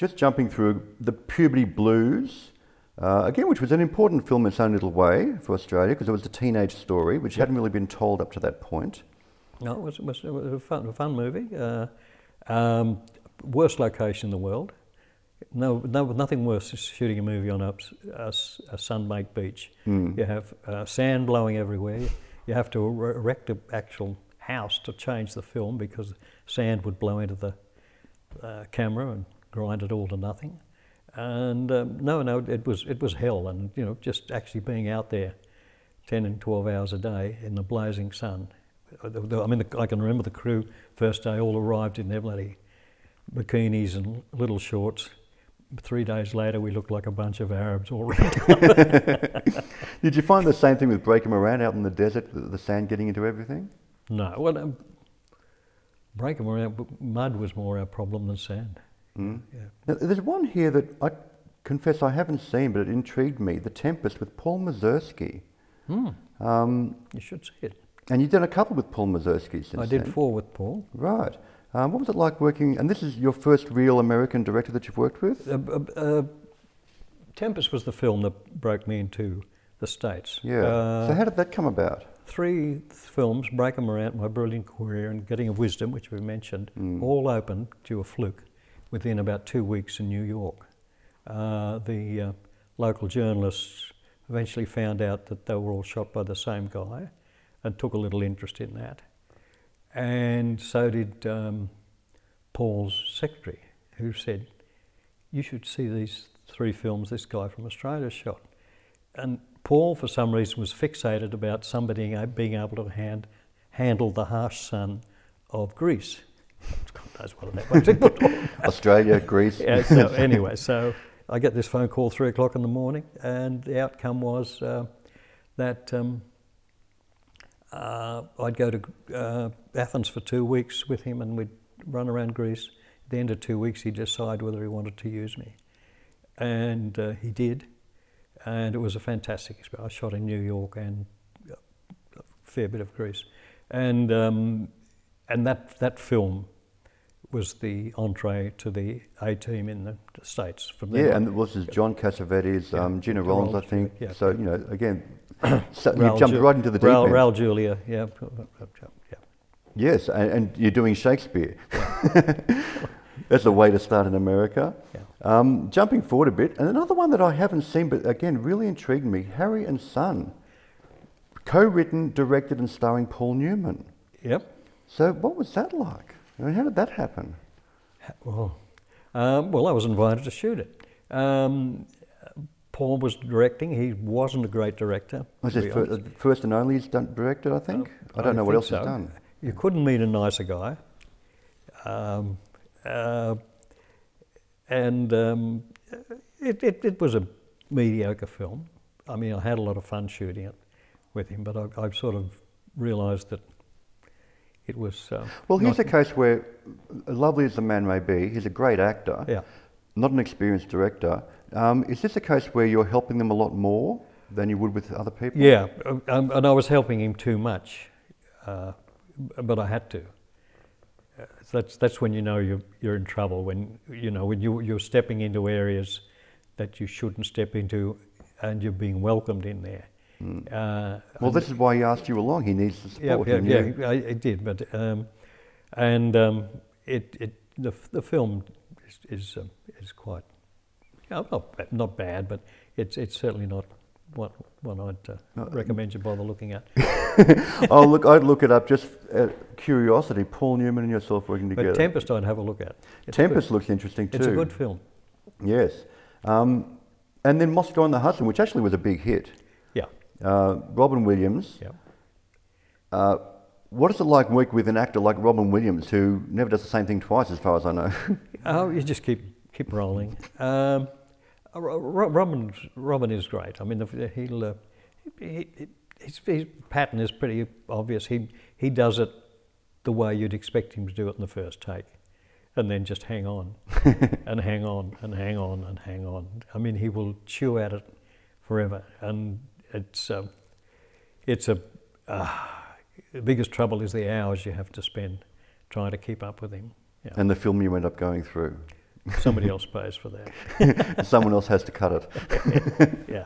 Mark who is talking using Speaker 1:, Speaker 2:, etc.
Speaker 1: just jumping through the Puberty Blues, uh, again, which was an important film in its own little way for Australia because it was a teenage story which hadn't really been told up to that point.
Speaker 2: No, it was, it was, it was a, fun, a fun movie. Uh, um, worst location in the world. No, no, nothing worse than shooting a movie on a, a, a sun-baked beach.
Speaker 1: Mm.
Speaker 2: You have uh, sand blowing everywhere. You have to er- erect an actual house to change the film because sand would blow into the uh, camera and grind it all to nothing. And um, no, no, it was it was hell. And you know, just actually being out there, ten and twelve hours a day in the blazing sun. I mean, I can remember the crew first day all arrived in their bloody bikinis and little shorts. Three days later, we looked like a bunch of Arabs all
Speaker 1: Did you find the same thing with Breaker Morant out in the desert, the, the sand getting into everything?
Speaker 2: No, well, um, Breaker Morant, mud was more our problem than sand.
Speaker 1: Mm.
Speaker 2: Yeah.
Speaker 1: Now, there's one here that I confess I haven't seen, but it intrigued me The Tempest with Paul Mazursky.
Speaker 2: Hmm.
Speaker 1: Um,
Speaker 2: You should see it.
Speaker 1: and you've done a couple with Paul Mazursky since
Speaker 2: I did
Speaker 1: then.
Speaker 2: four with Paul.
Speaker 1: Right. Um, what was it like working? And this is your first real American director that you've worked with?
Speaker 2: Uh, uh, uh, Tempest was the film that broke me into the States.
Speaker 1: Yeah.
Speaker 2: Uh,
Speaker 1: so how did that come about?
Speaker 2: three films, Breaker Morant, My Brilliant Career, and Getting of Wisdom, which we mentioned,
Speaker 1: Mm.
Speaker 2: all opened to a fluke within about two weeks in New York. Uh, the uh, local journalists eventually found out that they were all shot by the same guy and took a little interest in that. And so did um, Paul's secretary, who said, You should see these three films this guy from Australia shot. And Paul, for some reason, was fixated about somebody being able to hand, handle the harsh sun of Greece. God knows what that was.
Speaker 1: Australia, Greece.
Speaker 2: yeah, so anyway, so I get this phone call three o'clock in the morning, and the outcome was uh, that um, uh, I'd go to uh, Athens for two weeks with him, and we'd run around Greece. At the end of two weeks, he'd decide whether he wanted to use me, and uh, he did, and it was a fantastic experience. I shot in New York and a fair bit of Greece, and um, and that that film was the entree to the A team in the States. From
Speaker 1: Yeah, and this is John Cassavetes,
Speaker 2: Yeah,
Speaker 1: um,
Speaker 2: Gena
Speaker 1: Rowlands, I think.
Speaker 2: yeah.
Speaker 1: So, you know, again, so you jumped
Speaker 2: Ju-
Speaker 1: right into the deep
Speaker 2: Raul,
Speaker 1: end.
Speaker 2: Raul Julia, yeah, yeah.
Speaker 1: Yes, and, and you're doing Shakespeare. That's a way to start in America.
Speaker 2: Yeah.
Speaker 1: Um, jumping forward a bit, and another one that I haven't seen, but again, really intrigued me Harry and Son. Co written, directed, and starring Paul Newman.
Speaker 2: Yep.
Speaker 1: So, what was that like? I mean, how did that happen?
Speaker 2: Well, um, well, I was invited to shoot it. Um, Paul was directing. He wasn't a great director.
Speaker 1: Was
Speaker 2: to
Speaker 1: this
Speaker 2: be
Speaker 1: fir-
Speaker 2: honest.
Speaker 1: first and only he's done, directed, I think? I don't know what else
Speaker 2: so.
Speaker 1: he's done.
Speaker 2: You couldn't meet a nicer guy. Um, uh, and um, it, it, it was a mediocre film. I mean, I had a lot of fun shooting it with him, but I, I sort of realised that it was. Uh,
Speaker 1: Well, here's a case where, lovely as the man may be, he's a great actor,
Speaker 2: Yeah.
Speaker 1: not an experienced director. Um, is this a case where you're helping them a lot more than you would with other people?
Speaker 2: Yeah, uh, um, and I was helping him too much, uh, but I had to. Uh, that's that's when you know you're you're in trouble. When you know when you you're stepping into areas that you shouldn't step into, and you're being welcomed in there. Uh,
Speaker 1: Well, this is why he asked you along. He needs the support.
Speaker 2: yeah,
Speaker 1: and
Speaker 2: yeah,
Speaker 1: you-
Speaker 2: I, I did, but um, and um, it it the the film is is, um, is quite yeah, not not bad, but it's it's certainly not one one I'd uh, recommend you bother looking at.
Speaker 1: oh, look, I'd look it up just uh, curiosity. Paul Newman and yourself working together.
Speaker 2: But Tempest, I'd have a look at. It's
Speaker 1: Tempest
Speaker 2: good.
Speaker 1: looks interesting too.
Speaker 2: It's a good film.
Speaker 1: Yes. Um, and then Moscow on the Hudson, which actually was a big hit. Uh, Robin Williams.
Speaker 2: yeah.
Speaker 1: Uh, what is it like working with an actor like Robin Williams, who never does the same thing twice, as far as I know?
Speaker 2: Oh, you just keep keep rolling. Um, uh, Ro- Ro- Robin Robin is great. I mean, he'll uh, he, he, his, his pattern is pretty obvious. He he does it the way you'd expect him to do it in the first take, and then just hang on, and hang on, and hang on, and hang on. I mean, he will chew at it forever, and it's um, it's a uh, the biggest trouble is the hours you have to spend trying to keep up with him. Yeah.
Speaker 1: and the film you end up going through.
Speaker 2: Somebody else pays for that.
Speaker 1: Someone else has to cut it.
Speaker 2: yeah.